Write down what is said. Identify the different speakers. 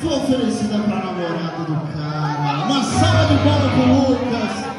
Speaker 1: foi oferecida para a namorada do cara. Uma sala de bola pro Lucas.